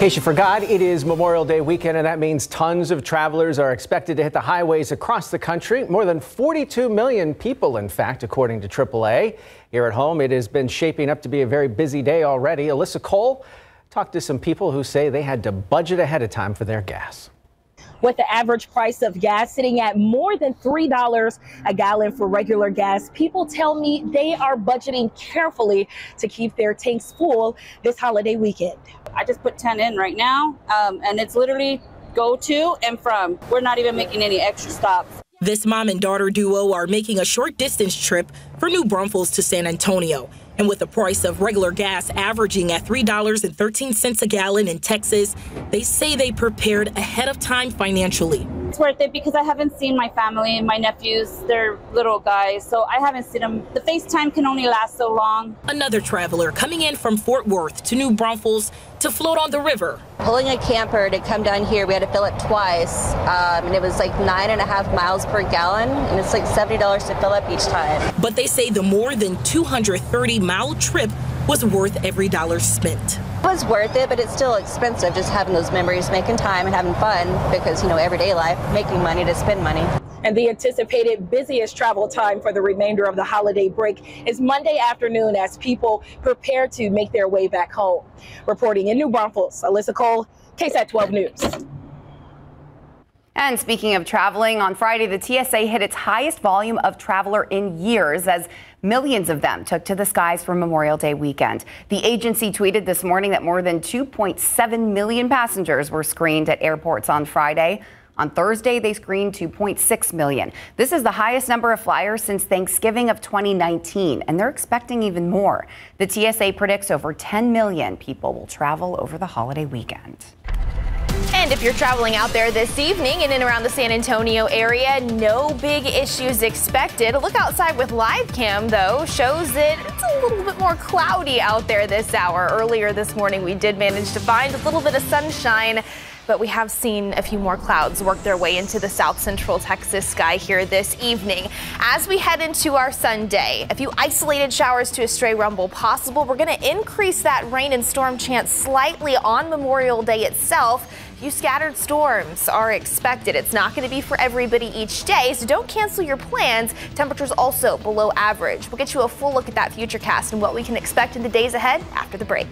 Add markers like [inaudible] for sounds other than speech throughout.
case you forgot, it is Memorial Day weekend, and that means tons of travelers are expected to hit the highways across the country. More than 42 million people, in fact, according to AAA. Here at home, it has been shaping up to be a very busy day already. Alyssa Cole talked to some people who say they had to budget ahead of time for their gas with the average price of gas sitting at more than $3 a gallon for regular gas. People tell me they are budgeting carefully to keep their tanks full this holiday weekend. I just put 10 in right now, um, and it's literally go to and from. We're not even making any extra stops. This mom and daughter duo are making a short distance trip for New Braunfels to San Antonio. And with the price of regular gas averaging at $3.13 a gallon in Texas, they say they prepared ahead of time financially. It's worth it because I haven't seen my family my nephews. They're little guys, so I haven't seen them. The FaceTime can only last so long. Another traveler coming in from Fort Worth to New Braunfels to float on the river. Pulling a camper to come down here, we had to fill it twice, um, and it was like nine and a half miles per gallon, and it's like $70 to fill up each time. But they say the more than 230 mile trip was worth every dollar spent. It was worth it, but it's still expensive just having those memories, making time and having fun because, you know, everyday life, making money to spend money. And the anticipated busiest travel time for the remainder of the holiday break is Monday afternoon as people prepare to make their way back home. Reporting in New Braunfels, Alyssa Cole, KSAT 12 News. And speaking of traveling, on Friday, the TSA hit its highest volume of traveler in years as millions of them took to the skies for Memorial Day weekend. The agency tweeted this morning that more than 2.7 million passengers were screened at airports on Friday. On Thursday, they screened 2.6 million. This is the highest number of flyers since Thanksgiving of 2019, and they're expecting even more. The TSA predicts over 10 million people will travel over the holiday weekend. And if you're traveling out there this evening in and around the San Antonio area, no big issues expected. Look outside with live cam, though, shows that it's a little bit more cloudy out there this hour. Earlier this morning, we did manage to find a little bit of sunshine but we have seen a few more clouds work their way into the south central Texas sky here this evening. As we head into our Sunday, a few isolated showers to a stray rumble possible. We're going to increase that rain and storm chance slightly on Memorial Day itself few scattered storms are expected. It's not going to be for everybody each day, so don't cancel your plans. Temperatures also below average. We'll get you a full look at that futurecast and what we can expect in the days ahead after the break.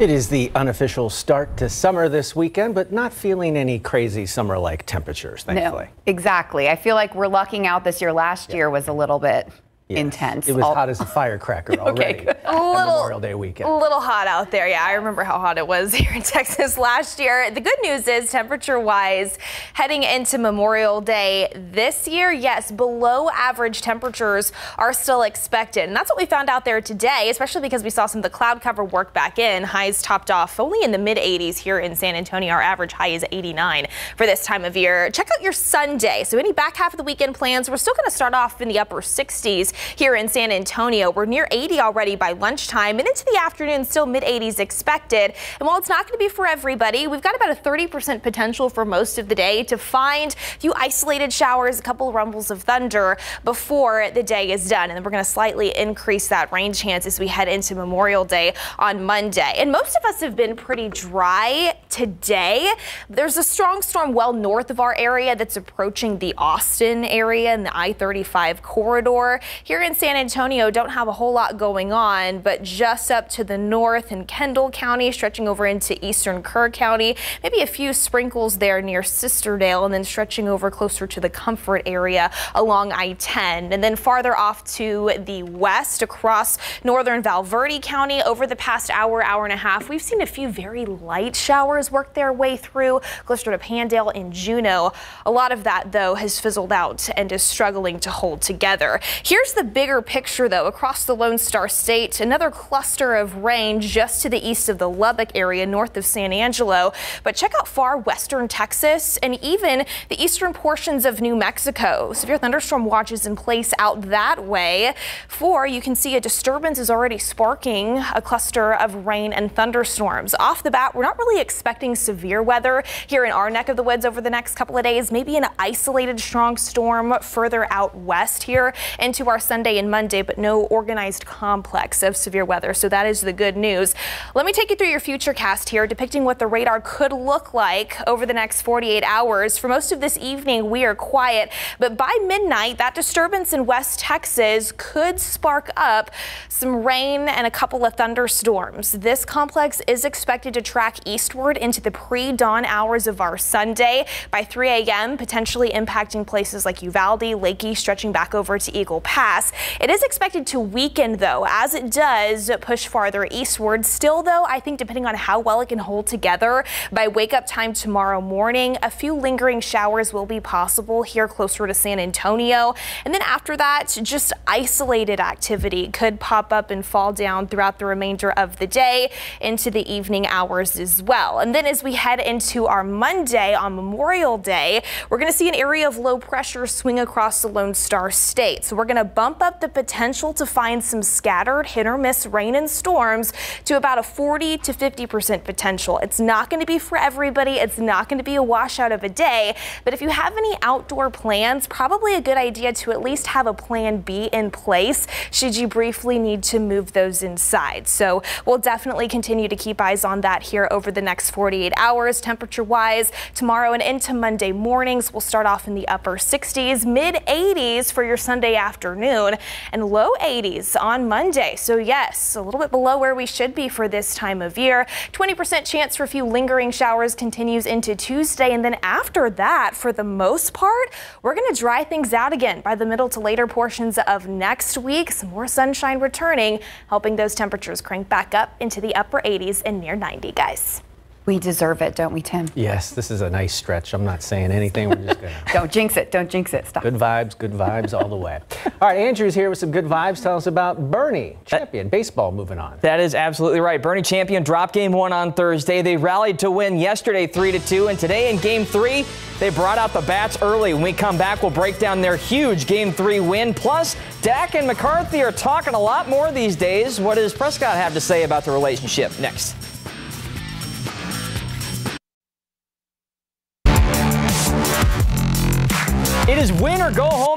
It is the unofficial start to summer this weekend, but not feeling any crazy summer like temperatures, thankfully. No, exactly. I feel like we're lucking out this year. Last year was a little bit Yes. intense. It was All... hot as a firecracker [laughs] already. okay, a little, Memorial Day weekend. A little hot out there. Yeah, I remember how hot it was [laughs] here in Texas last year. The good news is, temperature-wise, heading into Memorial Day this year, yes, below average temperatures are still expected, and that's what we found out there today, especially because we saw some of the cloud cover work back in. Highs topped off only in the mid 80s here in San Antonio. Our average high is 89 for this time of year. Check out your Sunday. So any back half of the weekend plans, we're still going to start off in the upper 60s here in San Antonio. We're near 80 already by lunchtime and into the afternoon, still mid 80s expected. And while it's not going to be for everybody, we've got about a 30% potential for most of the day to find a few isolated showers, a couple rumbles of thunder before the day is done. And then we're going to slightly increase that rain chance as we head into Memorial Day on Monday. And most of us have been pretty dry today. There's a strong storm well north of our area that's approaching the Austin area and the I-35 corridor. Here in San Antonio, don't have a whole lot going on, but just up to the north in Kendall County, stretching over into eastern Kerr County, maybe a few sprinkles there near Sisterdale, and then stretching over closer to the Comfort area along I-10. And then farther off to the west across northern Val Verde County over the past hour, hour and a half, we've seen a few very light showers work their way through closer to Pandale and Juno. A lot of that, though, has fizzled out and is struggling to hold together. Here's the bigger picture, though, across the Lone Star State. Another cluster of rain just to the east of the Lubbock area, north of San Angelo. But check out far western Texas and even the eastern portions of New Mexico. Severe thunderstorm watches in place out that way. Four, you can see a disturbance is already sparking a cluster of rain and thunderstorms. Off the bat, we're not really expecting expecting severe weather here in our neck of the woods over the next couple of days, maybe an isolated strong storm further out west here into our Sunday and Monday, but no organized complex of severe weather. So that is the good news. Let me take you through your future cast here, depicting what the radar could look like over the next 48 hours. For most of this evening, we are quiet, but by midnight, that disturbance in West Texas could spark up some rain and a couple of thunderstorms. This complex is expected to track eastward into the pre-dawn hours of our Sunday by 3 a.m., potentially impacting places like Uvalde, Leakey, stretching back over to Eagle Pass. It is expected to weaken, though, as it does push farther eastward. Still, though, I think depending on how well it can hold together by wake up time tomorrow morning, a few lingering showers will be possible here closer to San Antonio. And then after that, just isolated activity could pop up and fall down throughout the remainder of the day into the evening hours as well. And then as we head into our Monday on Memorial Day, we're going to see an area of low pressure swing across the Lone Star State. So we're going to bump up the potential to find some scattered hit or miss rain and storms to about a 40 to 50 percent potential. It's not going to be for everybody. It's not going to be a washout of a day. But if you have any outdoor plans, probably a good idea to at least have a plan B in place should you briefly need to move those inside. So we'll definitely continue to keep eyes on that here over the next 48 hours. Temperature wise, tomorrow and into Monday mornings, we'll start off in the upper 60s, mid 80s for your Sunday afternoon, and low 80s on Monday. So, yes, a little bit below where we should be for this time of year. 20% chance for a few lingering showers continues into Tuesday. And then after that, for the most part, we're going to dry things out again by the middle to later portions of next week. Some more sunshine returning, helping those temperatures crank back up into the upper 80s and near 90, guys. We deserve it, don't we, Tim? Yes, this is a nice stretch. I'm not saying anything. We're just going [laughs] to. don't jinx it. Don't jinx it. Stop. Good vibes, good vibes all the way. All right, Andrew's here with some good vibes. Tell us about Boerne, uh, Champion baseball moving on. That is absolutely right. Boerne Champion dropped game one on Thursday. They rallied to win yesterday 3 to 2, and today in game three, they brought out the bats early. When we come back, we'll break down their huge game three win. Plus, Dak and McCarthy are talking a lot more these days. What does Prescott have to say about the relationship? Next.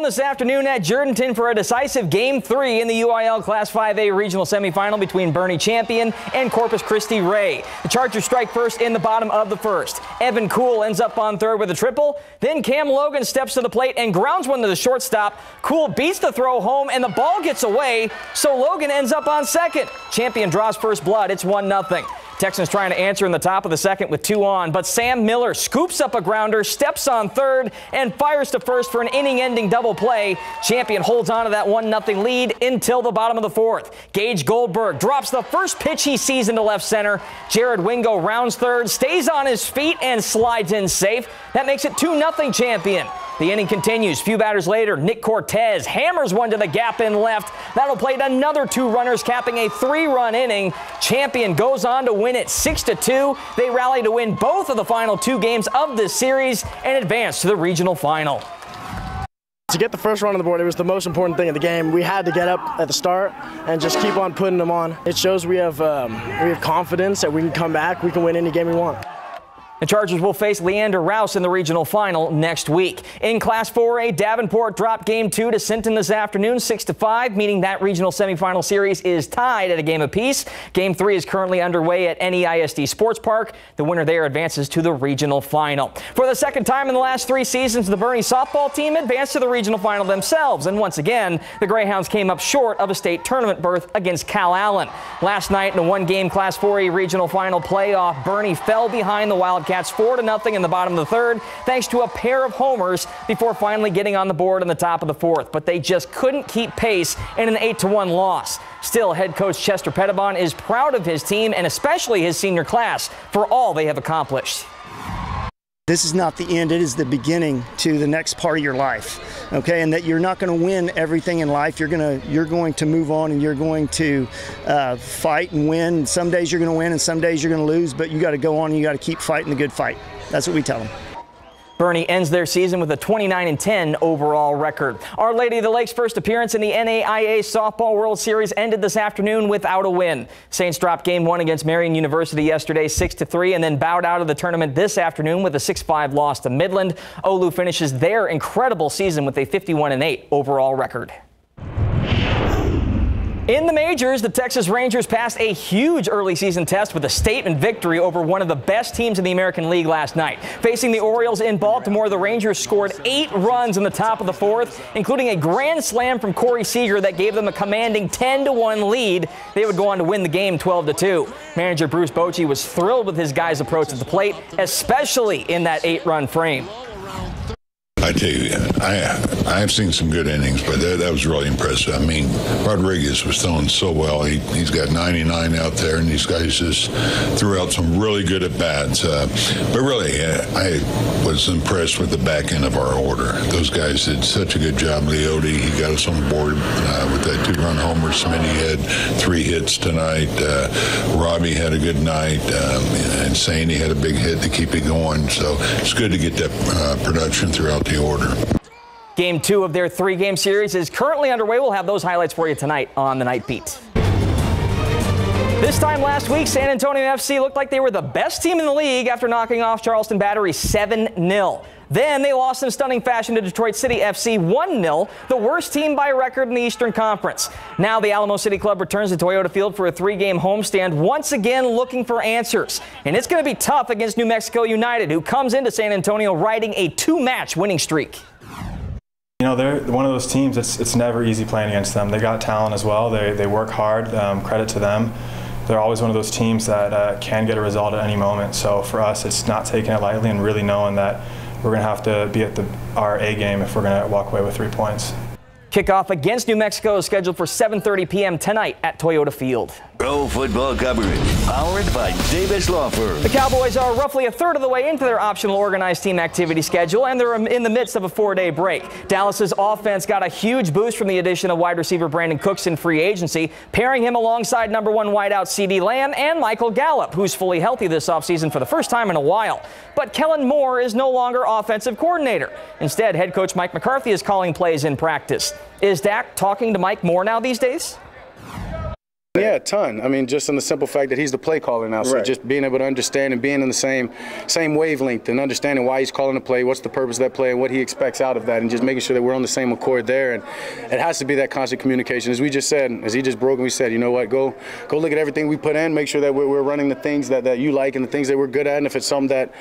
This afternoon at Jourdanton for a decisive Game 3 in the UIL Class 5A regional semifinal between Boerne Champion and Corpus Christi Ray. The Chargers strike first in the bottom of the first. Evan Cool ends up on third with a triple. Then Cam Logan steps to the plate and grounds one to the shortstop. Cool beats the throw home and the ball gets away, so Logan ends up on second. Champion draws first blood. It's 1 0. Texans trying to answer in the top of the second with two on, but Sam Miller scoops up a grounder, steps on third, and fires to first for an inning-ending double play. Champion holds on to that 1-0 lead until the bottom of the fourth. Gage Goldberg drops the first pitch he sees into left center. Jared Wingo rounds third, stays on his feet, and slides in safe. That makes it 2-0 champion. The inning continues. Few batters later, Nick Cortez hammers one to the gap in left. That'll play another two runners, capping a three-run inning. Champion goes on to win it 6 to 2. They rally to win both of the final two games of this series and advance to the regional final. To get the first run on the board, it was the most important thing in the game. We had to get up at the start and just keep on putting them on. It shows we have um, we have confidence that we can come back. We can win any game we want. The Chargers will face Leander Rouse in the regional final next week. In Class 4A, Davenport dropped game two to Sinton this afternoon, 6 to 5, meaning that regional semifinal series is tied at a game apiece. Game three is currently underway at NEISD Sports Park. The winner there advances to the regional final. For the second time in the last three seasons, the Boerne softball team advanced to the regional final themselves. And once again, the Greyhounds came up short of a state tournament berth against Calallen. Last night in a one game Class 4A regional final playoff, Boerne fell behind the Wild Wildcats 4 to nothing in the bottom of the third, thanks to a pair of homers before finally getting on the board in the top of the fourth. But they just couldn't keep pace in an 8 to 1 loss. Still, head coach Chester Pettibon is proud of his team and especially his senior class for all they have accomplished. This is not the end, it is the beginning to the next part of your life. Okay, and that you're not going to win everything in life. You're going to you're going to move on and you're going to uh, fight and win. Some days you're going to win and some days you're going to lose, but you got to go on and you got to keep fighting the good fight. That's what we tell them. Boerne ends their season with a 29 10 overall record. Our Lady of the Lake's first appearance in the NAIA Softball World Series ended this afternoon without a win. Saints dropped game one against Marian University yesterday 6 3 and then bowed out of the tournament this afternoon with a 6 5 loss to Midland. Olu finishes their incredible season with a 51 8 overall record. In the majors, the Texas Rangers passed a huge early season test with a statement victory over one of the best teams in the American League last night. Facing the Orioles in Baltimore, the Rangers scored eight runs in the top of the fourth, including a grand slam from Corey Seager that gave them a commanding 10 1 lead. They would go on to win the game 12 2. Manager Bruce Bochy was thrilled with his guys' approach at the plate, especially in that eight run frame. I tell you, I I've seen some good innings, but that, that was really impressive. I mean, Rodriguez was throwing so well. He, he's got 99 out there, and these guys just threw out some really good at bats. Uh, but really, uh, I was impressed with the back end of our order. Those guys did such a good job. Leody, he got us on board uh, with that two-run homer. Smitty had three hits tonight. Uh, Robbie had a good night, um, and Sandy had a big hit to keep it going. So it's good to get that uh, production throughout the order. Game two of their three game series is currently underway. We'll have those highlights for you tonight on the Night Beat. This time last week, San Antonio FC looked like they were the best team in the league after knocking off Charleston Battery 7 0. Then they lost in stunning fashion to Detroit City FC 1 0, the worst team by record in the Eastern Conference. Now the Alamo City Club returns to Toyota Field for a three game homestand, once again looking for answers. And it's going to be tough against New Mexico United, who comes into San Antonio riding a two match winning streak. You know, they're one of those teams, it's, it's never easy playing against them. They got talent as well, they, they work hard, um, credit to them. They're always one of those teams that uh, can get a result at any moment. So for us, it's not taking it lightly and really knowing that we're going to have to be at the, our A game if we're going to walk away with three points. Kickoff against New Mexico is scheduled for 7:30 p.m. tonight at Toyota Field. Pro football coverage powered by Davis Law Firm. The Cowboys are roughly a third of the way into their optional organized team activity schedule, and they're in the midst of a four-day break. Dallas's offense got a huge boost from the addition of wide receiver Brandin Cooks in free agency, pairing him alongside number one wideout CeeDee Lamb and Michael Gallup, who's fully healthy this offseason for the first time in a while. But Kellen Moore is no longer offensive coordinator. Instead, head coach Mike McCarthy is calling plays in practice. Is Dak talking to Mike more now these days? Yeah, a ton. I mean, just in the simple fact that he's the play caller now. So right. just being able to understand and being in the same same wavelength and understanding why he's calling the play, what's the purpose of that play, and what he expects out of that, and just making sure that we're on the same accord there. And it has to be that constant communication. As we just said, as he just broke, and we said, you know what, go go look at everything we put in, make sure that we're, we're running the things that, that you like and the things that we're good at. And if it's something that,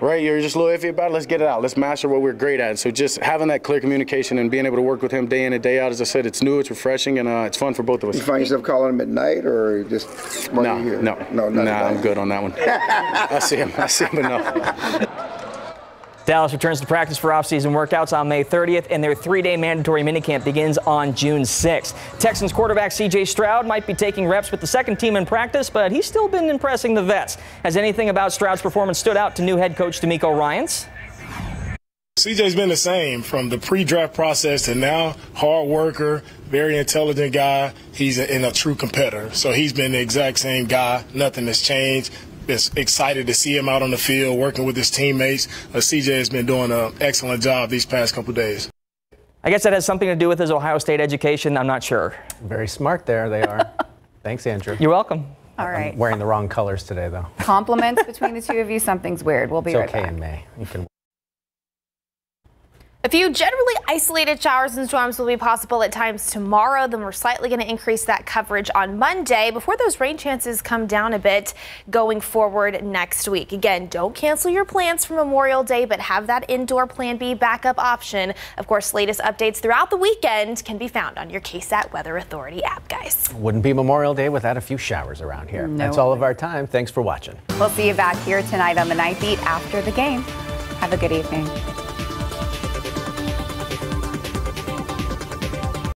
right, you're just a little iffy about, let's get it out. Let's master what we're great at. So just having that clear communication and being able to work with him day in and day out, as I said, it's new, it's refreshing, and uh, it's fun for both of us. You find yourself calling him at night or just no, no, no, no, nah, I'm good on that one. I see him. I see him enough. [laughs] Dallas returns to practice for offseason workouts on May 30th, and their three-day mandatory minicamp begins on June 6th. Texans quarterback C.J. Stroud might be taking reps with the second team in practice, but he's still been impressing the vets. Has anything about Stroud's performance stood out to new head coach DeMeco Ryans? CJ's been the same from the pre-draft process to now. Hard worker, very intelligent guy. He's a, and a true competitor. So he's been the exact same guy. Nothing has changed. Just excited to see him out on the field working with his teammates. Uh, CJ has been doing an excellent job these past couple days. I guess that has something to do with his Ohio State education. I'm not sure. Very smart there, they are. [laughs] Thanks, Andrew. You're welcome. All right. I'm wearing the wrong colors today, though. Compliments between the two of you. Something's weird. We'll be it's right okay back. in May. You can a few generally isolated showers and storms will be possible at times tomorrow. Then we're slightly going to increase that coverage on Monday before those rain chances come down a bit going forward next week. Again, don't cancel your plans for Memorial Day, but have that indoor Plan B backup option. Of course, latest updates throughout the weekend can be found on your KSAT Weather Authority app, guys. Wouldn't be Memorial Day without a few showers around here. No. That's all of our time. Thanks for watching. We'll see you back here tonight on the Night Beat after the game. Have a good evening.